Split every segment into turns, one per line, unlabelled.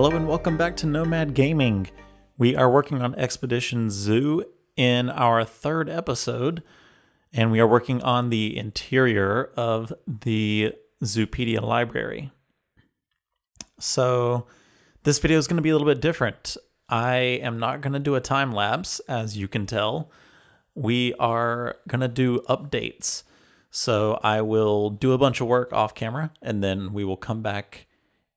Hello and welcome back to Nomad Gaming. We are working on Expedition Zoo in our third episode, and we are working on the interior of the Zoopedia library. So, this video is going to be a little bit different. I am not going to do a time lapse, as you can tell. We are going to do updates. So, I will do a bunch of work off camera, and then we will come back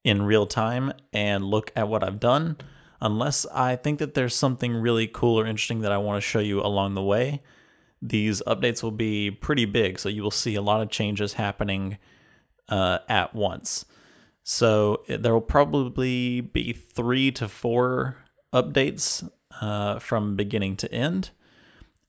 in real time and look at what I've done, unless I think that there's something really cool or interesting that I want to show you along the way. These updates will be pretty big, so you will see a lot of changes happening uh, at once. So there will probably be three to four updates uh, from beginning to end.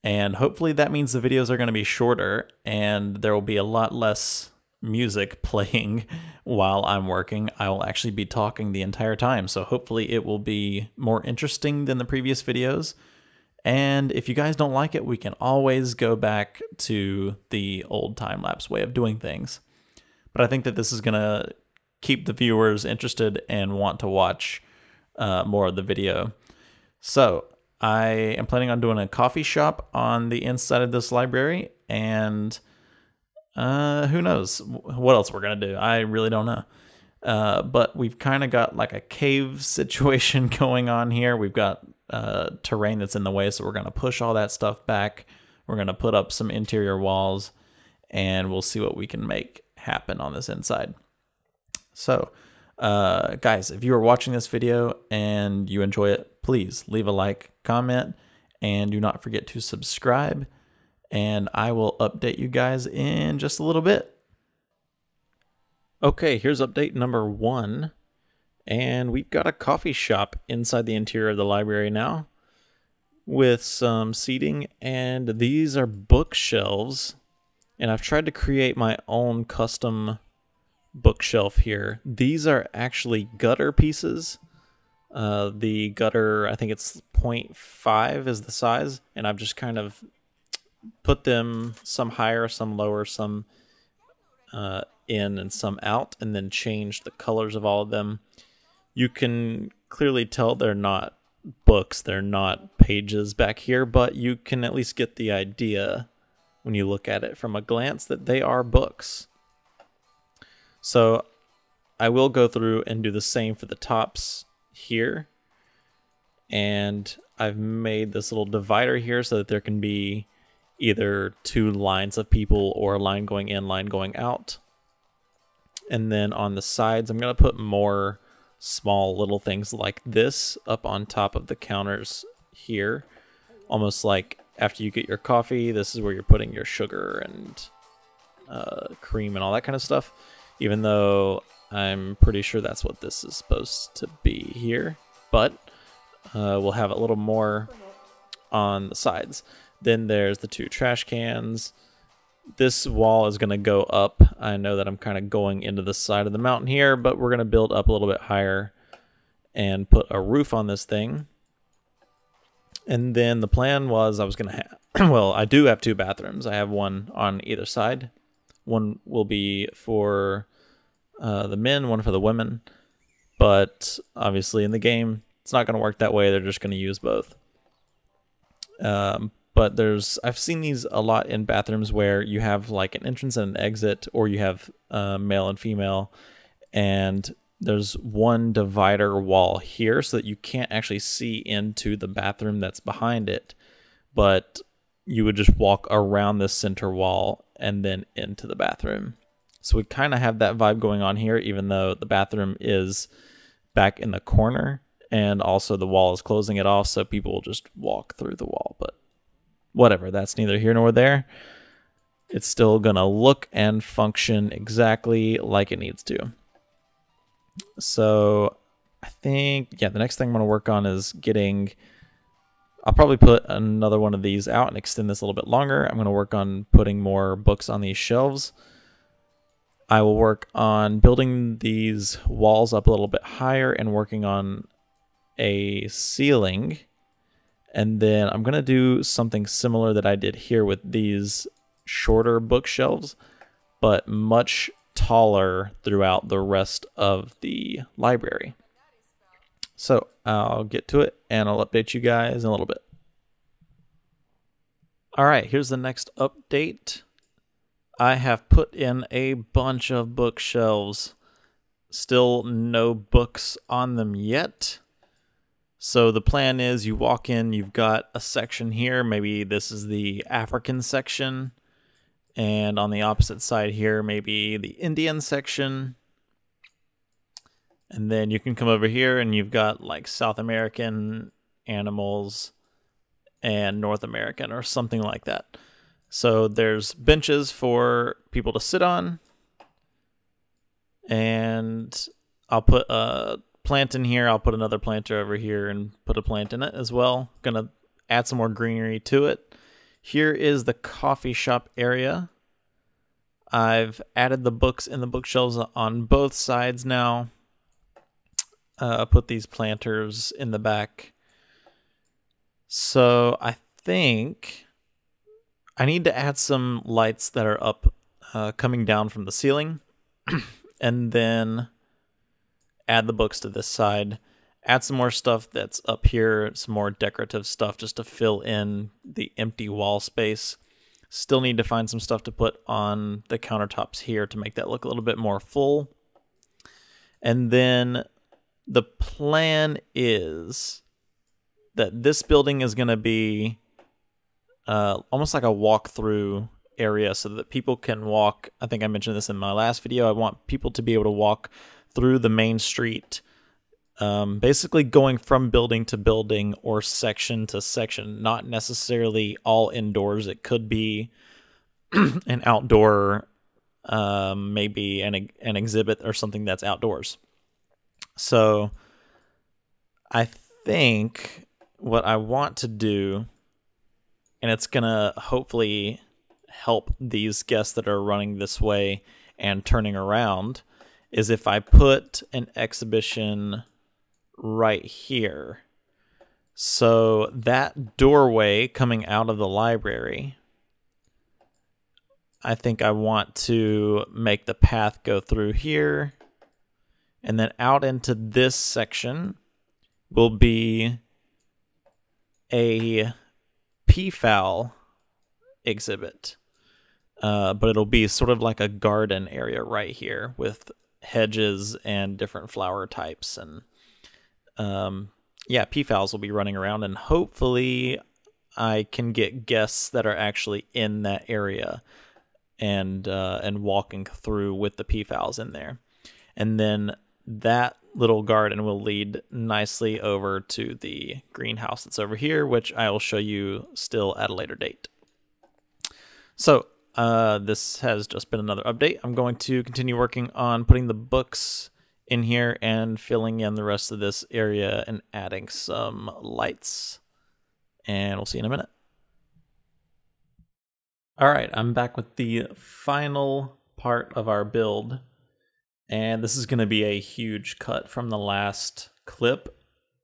And hopefully that means the videos are going to be shorter and there will be a lot less music playing while I'm working. I will actually be talking the entire time. So hopefully it will be more interesting than the previous videos. And if you guys don't like it, we can always go back to the old time lapse way of doing things. But I think that this is going to keep the viewers interested and want to watch uh, more of the video. So I am planning on doing a coffee shop on the inside of this library and uh, who knows what else we're gonna do? I really don't know. Uh, but we've kind of got like a cave situation going on here. We've got uh, terrain that's in the way, so we're gonna push all that stuff back. We're gonna put up some interior walls, and we'll see what we can make happen on this inside. So, uh, guys, if you are watching this video and you enjoy it, please leave a like, comment, and do not forget to subscribe and I will update you guys in just a little bit. Okay, here's update number one. And we've got a coffee shop inside the interior of the library now with some seating. And these are bookshelves. And I've tried to create my own custom bookshelf here. These are actually gutter pieces. Uh, the gutter, I think it's 0.5 is the size. And I've just kind of put them some higher, some lower, some uh, in and some out, and then change the colors of all of them. You can clearly tell they're not books, they're not pages back here, but you can at least get the idea when you look at it from a glance that they are books. So I will go through and do the same for the tops here. And I've made this little divider here so that there can be either two lines of people or a line going in, line going out. And then on the sides, I'm going to put more small little things like this up on top of the counters here. Almost like after you get your coffee, this is where you're putting your sugar and uh, cream and all that kind of stuff. Even though I'm pretty sure that's what this is supposed to be here. But uh, we'll have a little more on the sides. Then there's the two trash cans. This wall is going to go up. I know that I'm kind of going into the side of the mountain here, but we're going to build up a little bit higher and put a roof on this thing. And then the plan was I was going to have, well, I do have two bathrooms. I have one on either side. One will be for uh, the men, one for the women. But obviously in the game, it's not going to work that way. They're just going to use both. Um, but there's I've seen these a lot in bathrooms where you have like an entrance and an exit, or you have uh, male and female, and there's one divider wall here so that you can't actually see into the bathroom that's behind it, but you would just walk around the center wall and then into the bathroom. So we kind of have that vibe going on here, even though the bathroom is back in the corner and also the wall is closing it off so people will just walk through the wall. But whatever, that's neither here nor there. It's still going to look and function exactly like it needs to. So I think, yeah, the next thing I'm going to work on is getting, I'll probably put another one of these out and extend this a little bit longer. I'm going to work on putting more books on these shelves. I will work on building these walls up a little bit higher and working on a ceiling and then I'm going to do something similar that I did here with these shorter bookshelves, but much taller throughout the rest of the library. So I'll get to it and I'll update you guys in a little bit. All right, here's the next update. I have put in a bunch of bookshelves. Still no books on them yet. So the plan is you walk in, you've got a section here. Maybe this is the African section. And on the opposite side here, maybe the Indian section. And then you can come over here and you've got like South American animals and North American or something like that. So there's benches for people to sit on. And I'll put a plant in here. I'll put another planter over here and put a plant in it as well. Gonna add some more greenery to it. Here is the coffee shop area. I've added the books in the bookshelves on both sides now. Uh, put these planters in the back. So I think I need to add some lights that are up uh, coming down from the ceiling and then add the books to this side. Add some more stuff that's up here, some more decorative stuff just to fill in the empty wall space. Still need to find some stuff to put on the countertops here to make that look a little bit more full. And then the plan is that this building is going to be uh, almost like a walk-through area so that people can walk. I think I mentioned this in my last video. I want people to be able to walk through the main street, um, basically going from building to building or section to section, not necessarily all indoors. It could be an outdoor, um, maybe an, an exhibit or something that's outdoors. So I think what I want to do, and it's going to hopefully help these guests that are running this way and turning around, is if I put an exhibition right here. So that doorway coming out of the library, I think I want to make the path go through here and then out into this section will be a peafowl exhibit. Uh, but it'll be sort of like a garden area right here with hedges and different flower types. And um, yeah, peafowls will be running around, and hopefully, I can get guests that are actually in that area and uh, and walking through with the peafowls in there. And then that little garden will lead nicely over to the greenhouse that's over here, which I will show you still at a later date. So uh, this has just been another update. I'm going to continue working on putting the books in here and filling in the rest of this area and adding some lights. And we'll see in a minute. All right, I'm back with the final part of our build. And this is going to be a huge cut from the last clip.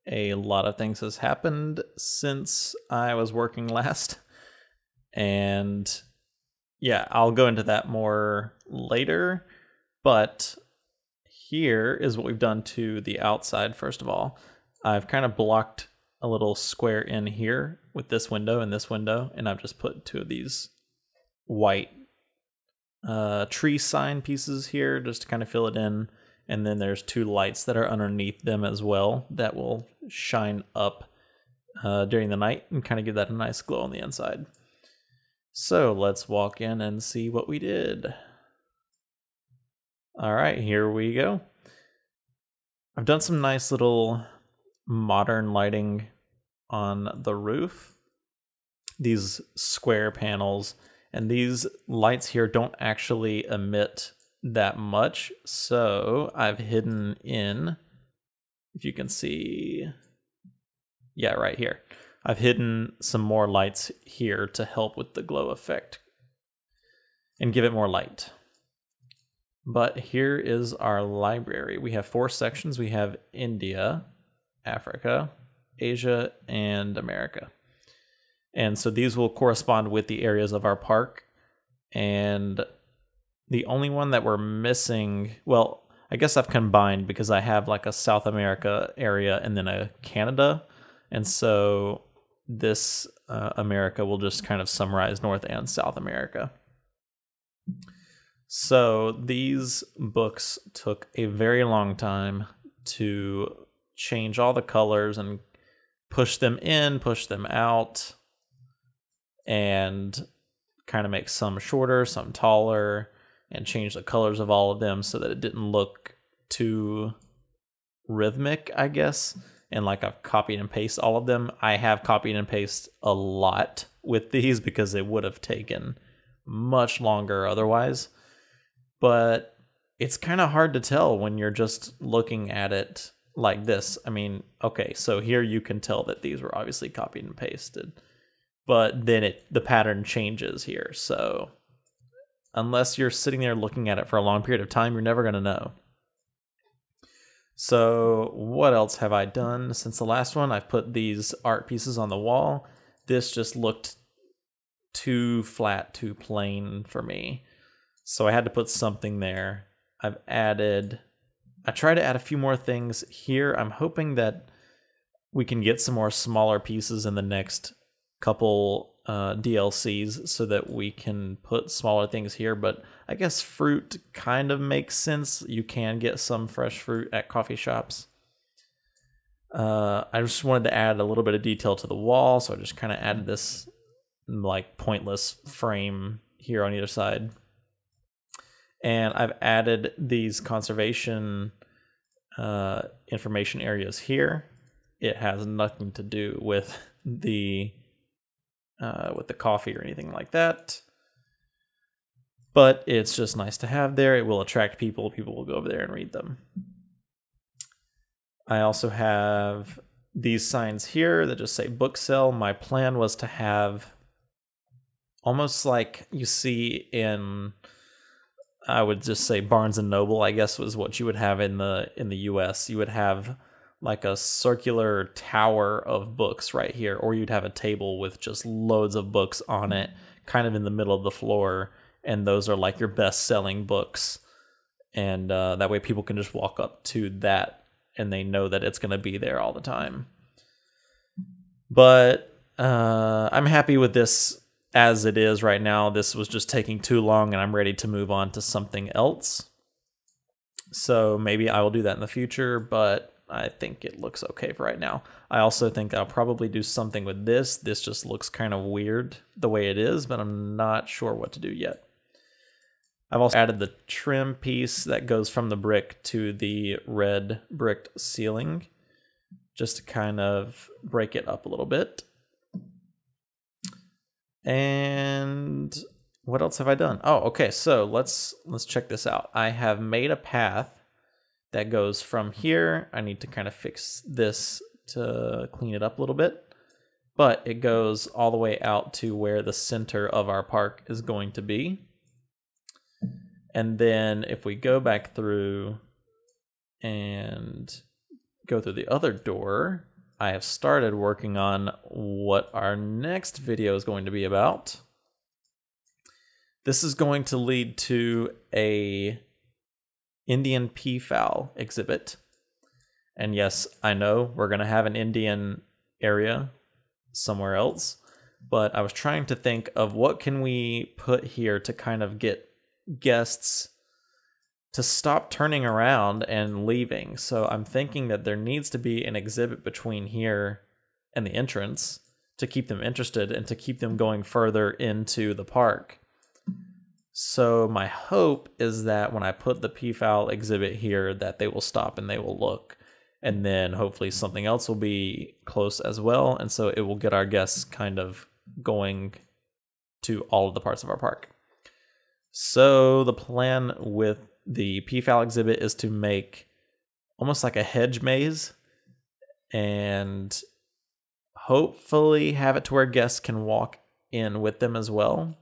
A lot of things has happened since I was working last. And yeah, I'll go into that more later. But here is what we've done to the outside, first of all. I've kind of blocked a little square in here with this window and this window, and I've just put two of these white uh, tree sign pieces here just to kind of fill it in. And then there's two lights that are underneath them as well that will shine up uh, during the night and kind of give that a nice glow on the inside. So let's walk in and see what we did. All right, here we go. I've done some nice little modern lighting on the roof. These square panels and these lights here don't actually emit that much. So I've hidden in, if you can see, yeah, right here. I've hidden some more lights here to help with the glow effect and give it more light. But here is our library. We have four sections. We have India, Africa, Asia, and America. And so these will correspond with the areas of our park. And the only one that we're missing, well, I guess I've combined because I have like a South America area and then a Canada. And so this uh, America will just kind of summarize North and South America. So these books took a very long time to change all the colors and push them in, push them out, and kind of make some shorter, some taller, and change the colors of all of them so that it didn't look too rhythmic, I guess. And like I've copied and pasted all of them. I have copied and pasted a lot with these because it would have taken much longer otherwise. But it's kind of hard to tell when you're just looking at it like this. I mean, okay, so here you can tell that these were obviously copied and pasted. But then it the pattern changes here. So unless you're sitting there looking at it for a long period of time, you're never going to know. So what else have I done since the last one? I've put these art pieces on the wall. This just looked too flat, too plain for me. So I had to put something there. I've added, I try to add a few more things here. I'm hoping that we can get some more smaller pieces in the next couple uh, DLCs so that we can put smaller things here. But I guess fruit kind of makes sense. You can get some fresh fruit at coffee shops. Uh, I just wanted to add a little bit of detail to the wall, so I just kind of added this like pointless frame here on either side. And I've added these conservation uh, information areas here. It has nothing to do with the uh, with the coffee or anything like that. But it's just nice to have there. It will attract people. People will go over there and read them. I also have these signs here that just say book sale. My plan was to have almost like you see in I would just say Barnes and Noble, I guess was what you would have in the in the US. You would have like a circular tower of books right here, or you'd have a table with just loads of books on it, kind of in the middle of the floor, and those are like your best selling books. And uh, that way people can just walk up to that and they know that it's going to be there all the time. But uh, I'm happy with this as it is right now. This was just taking too long and I'm ready to move on to something else. So maybe I will do that in the future, but I think it looks okay for right now. I also think I'll probably do something with this. This just looks kind of weird the way it is, but I'm not sure what to do yet. I've also added the trim piece that goes from the brick to the red bricked ceiling just to kind of break it up a little bit. And what else have I done? Oh, okay. So let's let's check this out. I have made a path that goes from here. I need to kind of fix this to clean it up a little bit. But it goes all the way out to where the center of our park is going to be. And then if we go back through and go through the other door, I have started working on what our next video is going to be about. This is going to lead to a Indian peafowl exhibit. And yes, I know we're going to have an Indian area somewhere else, but I was trying to think of what can we put here to kind of get guests to stop turning around and leaving. So I'm thinking that there needs to be an exhibit between here and the entrance to keep them interested and to keep them going further into the park. So my hope is that when I put the peafowl exhibit here that they will stop and they will look and then hopefully something else will be close as well and so it will get our guests kind of going to all of the parts of our park. So the plan with the peafowl exhibit is to make almost like a hedge maze and hopefully have it to where guests can walk in with them as well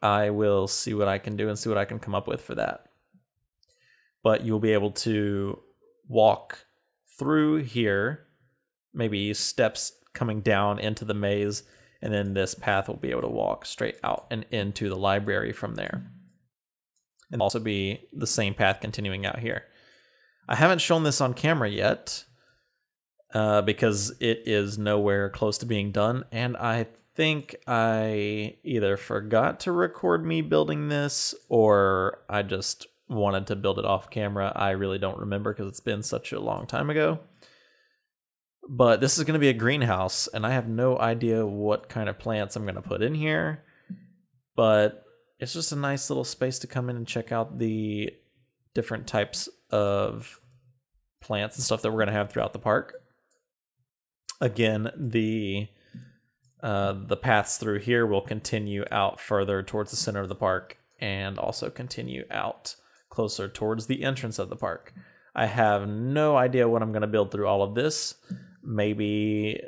I will see what I can do and see what I can come up with for that. But you'll be able to walk through here, maybe steps coming down into the maze, and then this path will be able to walk straight out and into the library from there. And also be the same path continuing out here. I haven't shown this on camera yet uh, because it is nowhere close to being done, and I think I either forgot to record me building this or I just wanted to build it off camera. I really don't remember because it's been such a long time ago. But this is going to be a greenhouse, and I have no idea what kind of plants I'm going to put in here. But it's just a nice little space to come in and check out the different types of plants and stuff that we're going to have throughout the park. Again, the uh, the paths through here will continue out further towards the center of the park and also continue out closer towards the entrance of the park. I have no idea what I'm going to build through all of this. Maybe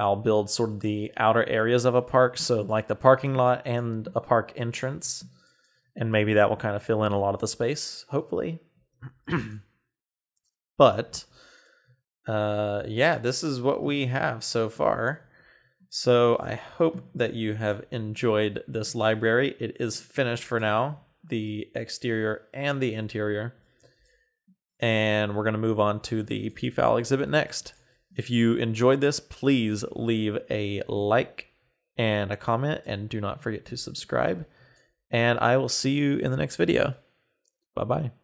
I'll build sort of the outer areas of a park, so like the parking lot and a park entrance. And maybe that will kind of fill in a lot of the space, hopefully. but uh, yeah, this is what we have so far. So I hope that you have enjoyed this library. It is finished for now, the exterior and the interior. And we're going to move on to the Peafowl exhibit next. If you enjoyed this, please leave a like and a comment and do not forget to subscribe. And I will see you in the next video. Bye bye.